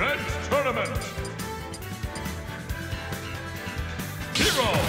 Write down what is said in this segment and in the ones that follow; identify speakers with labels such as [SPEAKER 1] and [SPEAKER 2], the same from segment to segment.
[SPEAKER 1] Event Tournament. Hero.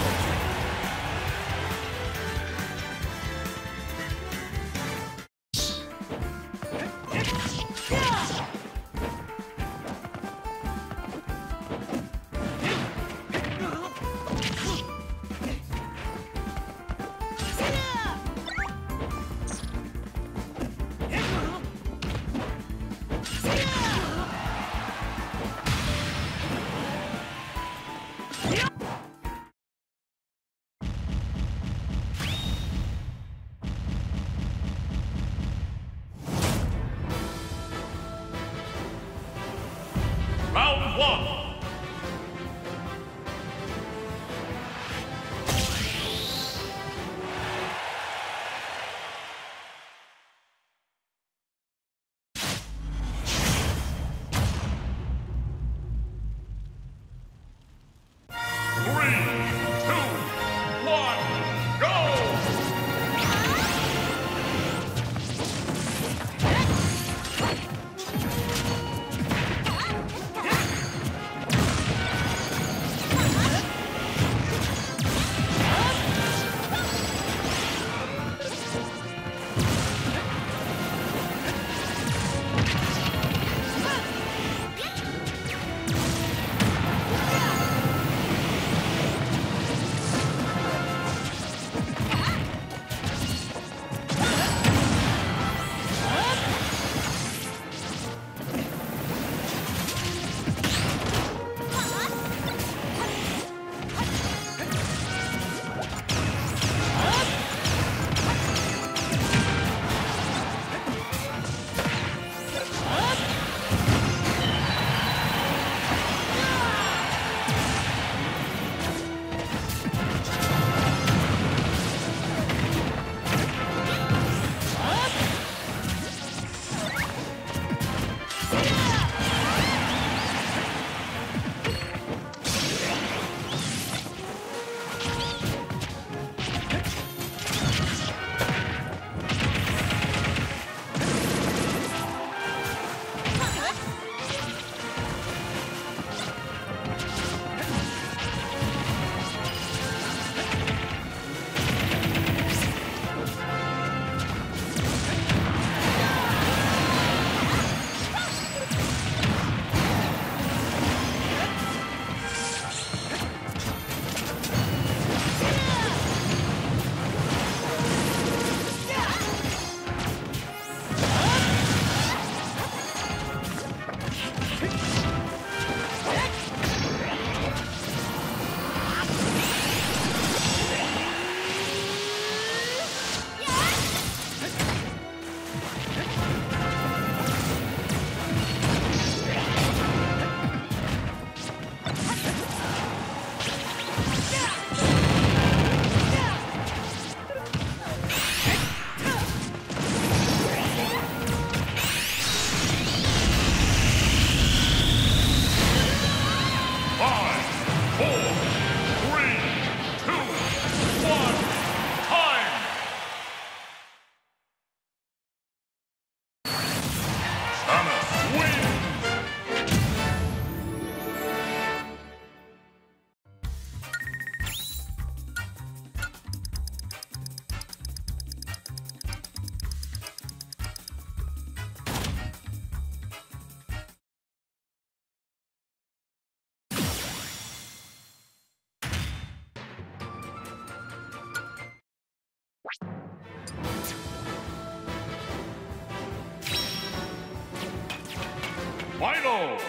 [SPEAKER 1] Final!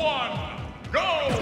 [SPEAKER 1] one, go!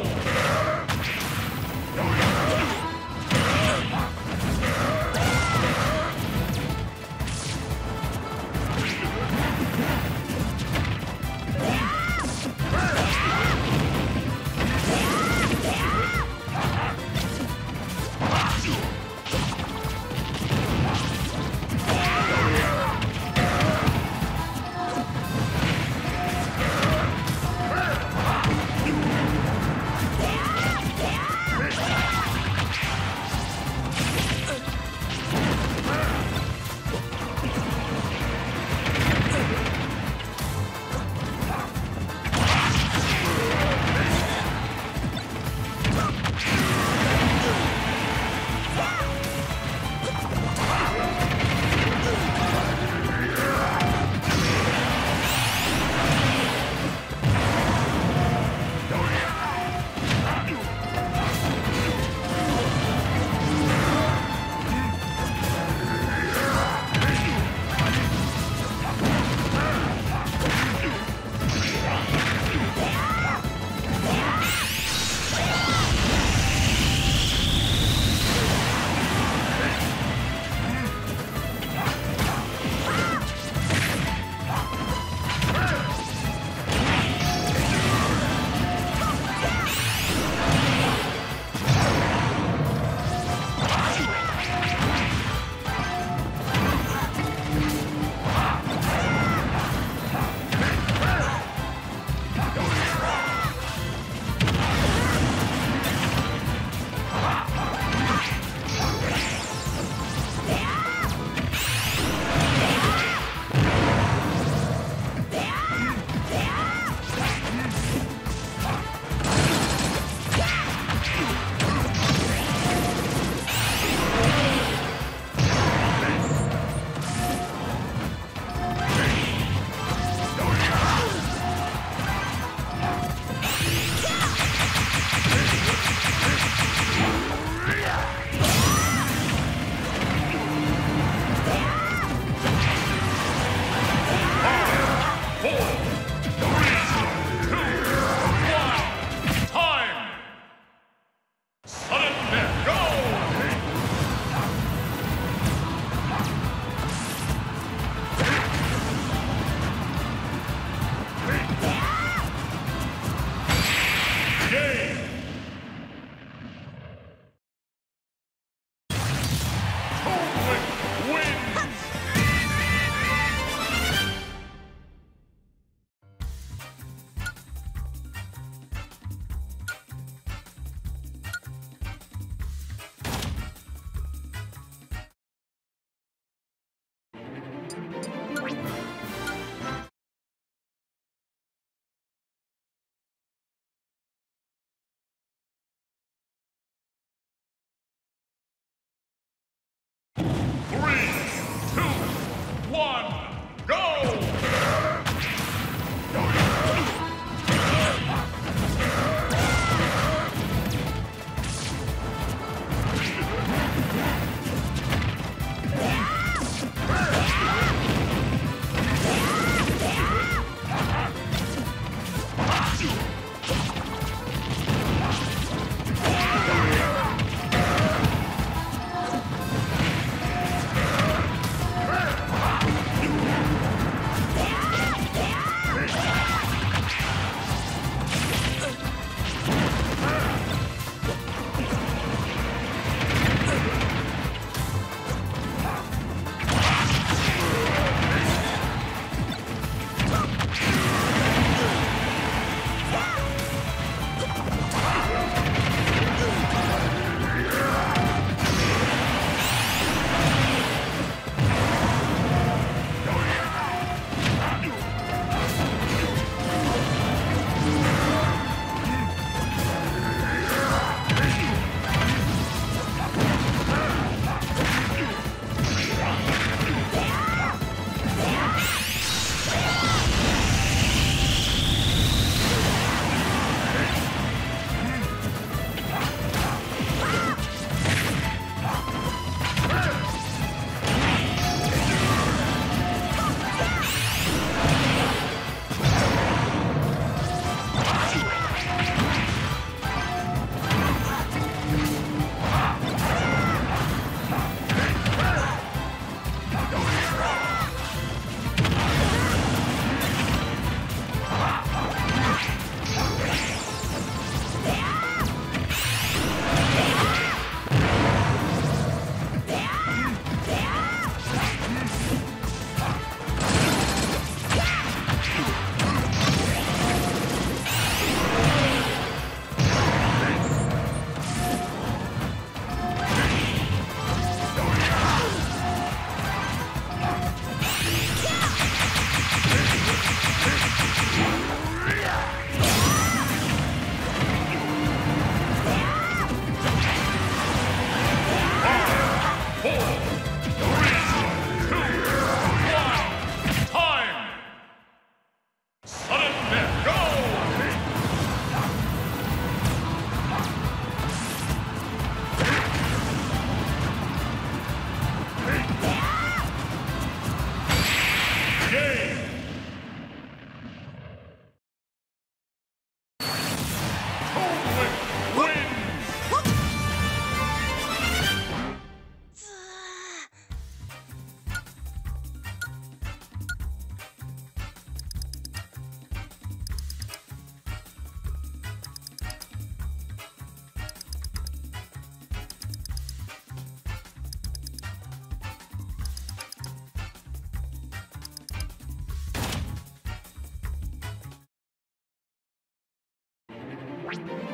[SPEAKER 2] Woo!